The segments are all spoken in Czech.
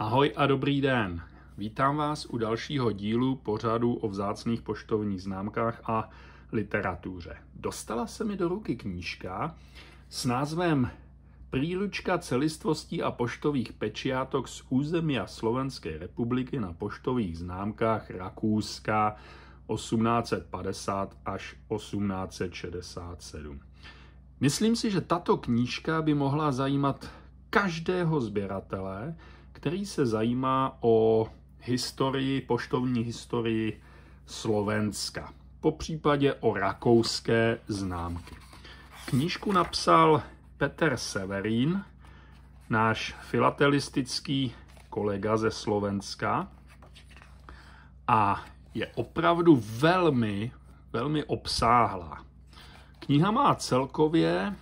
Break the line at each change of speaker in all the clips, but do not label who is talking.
Ahoj a dobrý den. Vítám vás u dalšího dílu pořadu o vzácných poštovních známkách a literatuře. Dostala se mi do ruky knížka s názvem Príručka celistvostí a poštových pečiátok z území a Slovenské republiky na poštových známkách Rakouska 1850 až 1867. Myslím si, že tato knížka by mohla zajímat každého sběratele, který se zajímá o historii, poštovní historii Slovenska, po případě o rakouské známky. Knížku napsal Peter Severín, náš filatelistický kolega ze Slovenska a je opravdu velmi, velmi obsáhlá. Kniha má celkově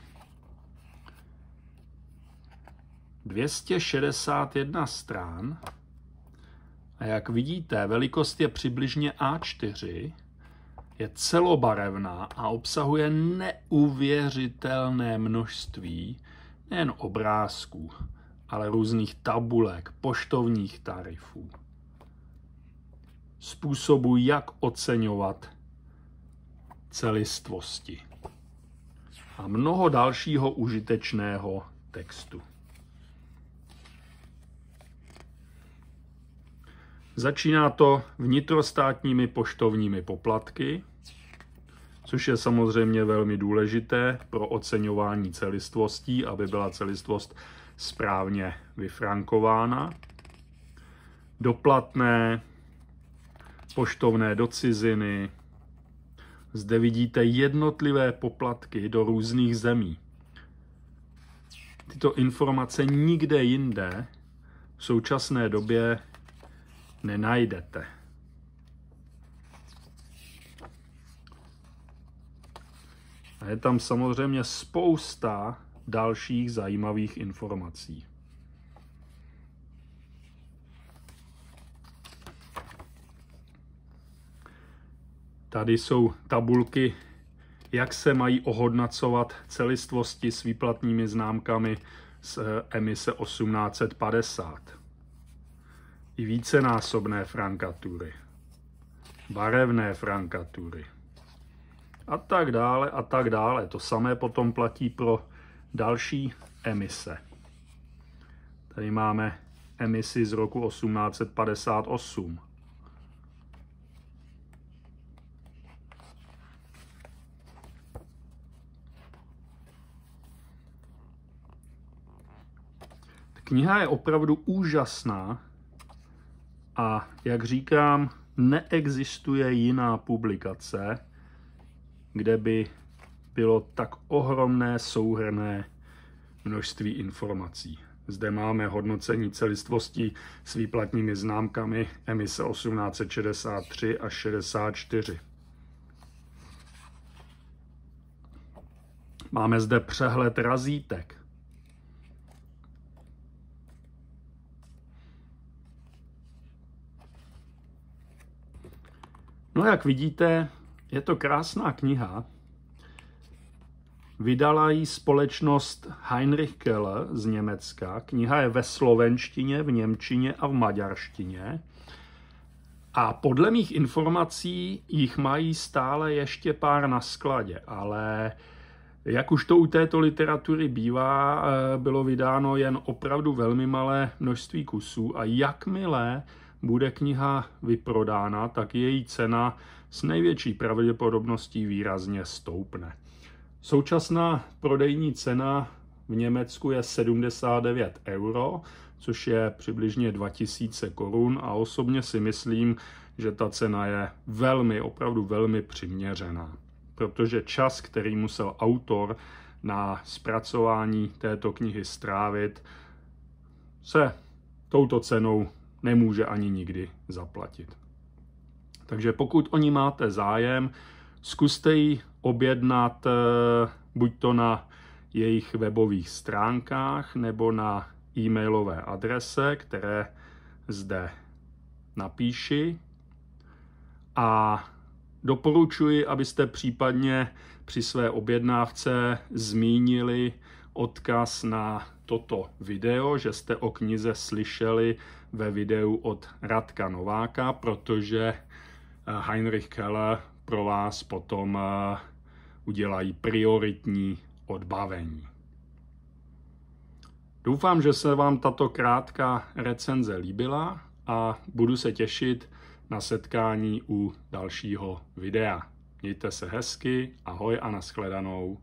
261 stran a jak vidíte, velikost je přibližně A4, je celobarevná a obsahuje neuvěřitelné množství nejen obrázků, ale různých tabulek, poštovních tarifů, způsobu, jak oceňovat celistvosti. A mnoho dalšího užitečného textu. Začíná to vnitrostátními poštovními poplatky, což je samozřejmě velmi důležité pro oceňování celistvostí, aby byla celistvost správně vyfrankována. Doplatné, poštovné do ciziny. Zde vidíte jednotlivé poplatky do různých zemí. Tyto informace nikde jinde v současné době nenajdete. A je tam samozřejmě spousta dalších zajímavých informací. Tady jsou tabulky, jak se mají ohodnacovat celistvosti s výplatními známkami z emise 1850 i vícenásobné frankatury, barevné frankatury a tak dále a tak dále. To samé potom platí pro další emise. Tady máme emisi z roku 1858. Kniha je opravdu úžasná a jak říkám, neexistuje jiná publikace, kde by bylo tak ohromné souhrné množství informací. Zde máme hodnocení celistvosti s výplatními známkami emise 1863 až 64. Máme zde přehled razítek, No jak vidíte, je to krásná kniha. Vydala ji společnost Heinrich Keller z Německa. Kniha je ve slovenštině, v němčině a v maďarštině. A podle mých informací jich mají stále ještě pár na skladě, ale jak už to u této literatury bývá, eh, bylo vydáno jen opravdu velmi malé množství kusů a jakmile bude kniha vyprodána, tak její cena s největší pravděpodobností výrazně stoupne. Současná prodejní cena v Německu je 79 euro, což je přibližně 2000 korun a osobně si myslím, že ta cena je velmi, opravdu velmi přiměřená. Protože čas, který musel autor na zpracování této knihy strávit, se touto cenou nemůže ani nikdy zaplatit. Takže pokud o ní máte zájem, zkuste ji objednat eh, buď to na jejich webových stránkách nebo na e-mailové adrese, které zde napíši. A doporučuji, abyste případně při své objednávce zmínili odkaz na toto video, že jste o knize slyšeli ve videu od Radka Nováka, protože eh, Heinrich Keller pro vás potom eh, udělají prioritní odbavení. Doufám, že se vám tato krátká recenze líbila a budu se těšit na setkání u dalšího videa. Mějte se hezky, ahoj a nashledanou.